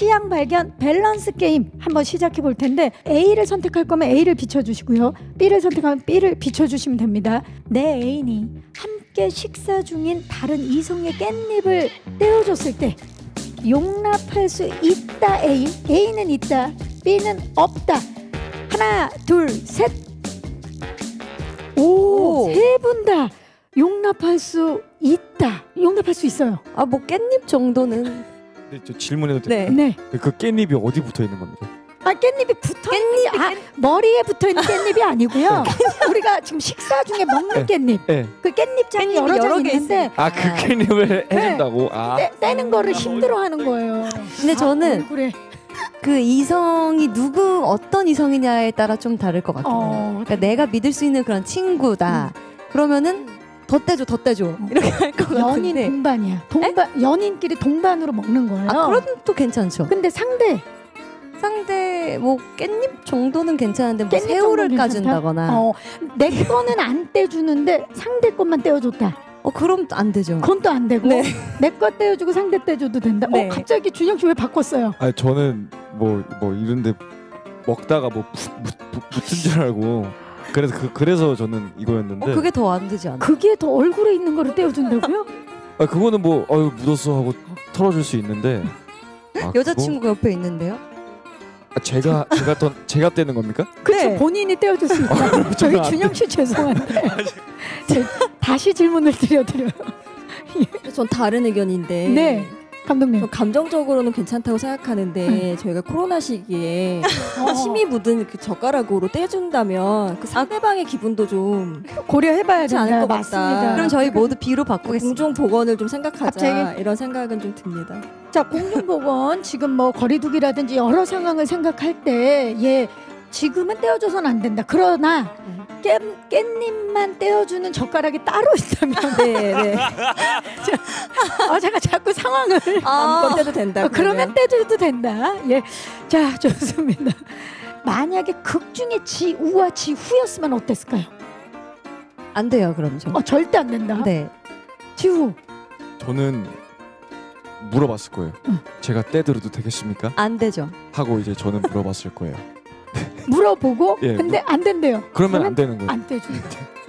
취향 발견 밸런스 게임 한번 시작해 볼 텐데 A를 선택할 거면 A를 비춰주시고요. B를 선택하면 B를 비춰주시면 됩니다. 내 애인이 함께 식사 중인 다른 이성의 깻잎을 떼어줬을 때 용납할 수 있다 A A는 있다 B는 없다 하나 둘 셋 오, 오. 세 분 다 용납할 수 있다. 용납할 수 있어요. 아 뭐 깻잎 정도는 네, 저 질문해도 네. 돼요? 네. 그 깻잎이 어디 붙어 있는 겁니까? 아 깻잎이 붙어 있는 게 아, 머리에 붙어 있는 깻잎이 아니고요. 우리가 지금 식사 중에 먹는 깻잎. 네. 그 깻잎장이 깻잎이 여러 장 여러 개 있는데 아그 아. 깻잎을 해준다고? 아 떼, 떼는 거를 힘들어하는 거예요. 근데 저는 얼굴에 그 이성이 누구 어떤 이성이냐에 따라 좀 다를 것 같아요. 어, 그러니까 내가 믿을 수 있는 그런 친구다. 그러면은 더 떼줘, 더 떼줘 이렇게 할것 연인 같은데. 동반이야. 동반 연인끼리 동반으로 먹는 거예요. 아 그럼 또 괜찮죠. 근데 상대 상대 뭐 깻잎 정도는 괜찮은데 뭐 깻잎 새우를 정도는 까준다거나 어. 어, 내 거는 안 떼주는데 상대 것만 떼어줬다. 그럼 안 되죠. 그건 또 안 되고 네. 내 거 떼어주고 상대 떼줘도 된다. 네. 어 갑자기 준영 씨 왜 바꿨어요? 아니 저는 뭐 뭐 이런데 먹다가 뭐 묻, 묻, 묻, 묻은 줄 알고 그래서 그, 그래서 저는 이거였는데 어, 그게 더 안 되지 않아? 그게 더 얼굴에 있는 거를 떼어준다고요? 아 그거는 뭐 어유 묻었어 하고 털어줄 수 있는데 아, 여자친구가 옆에 있는데요? 아, 제가 제가 던 제가 떼는 겁니까? 그렇죠. 네. 본인이 떼어줄 수 있다. 저희 저는 안 준영 씨 죄송한데 제- 다시 질문을 드려드려요. 전 다른 의견인데. 네, 감독님. 저 감정적으로는 괜찮다고 생각하는데 저희가 코로나 시기에 어, 침이 묻은 그 젓가락으로 떼준다면 그 상대방의 기분도 좀 고려해봐야 그렇지 된다. 않을 것 같다. 맞습니다. 그럼 저희 모두 B로 바꾸겠습니다. 공중 보건을 좀 생각하자 갑자기? 이런 생각은 좀 듭니다. 자 공중 보건 지금 뭐 거리두기라든지 여러 상황을 생각할 때 예 지금은 떼어줘서는 안 된다. 그러나 깻, 깻잎만 떼어주는 젓가락이 따로 있다면 네, 네. 아 제가 자꾸 상황을 마음껏 떼도 된다. 어, 그러면 떼줘도 된다. 예, 자 좋습니다. 만약에 극 중에 지 우와 지 후였으면 어땠을까요? 안 돼요, 그럼 저. 어 절대 안 된다. 네. 지후 저는 물어봤을 거예요. 응. 제가 떼들어도 되겠습니까? 안 되죠. 하고 이제 저는 물어봤을 거예요. 물어보고 예, 근데 안 된대요. 그러면 안 되는 거예요. 안 떼준다.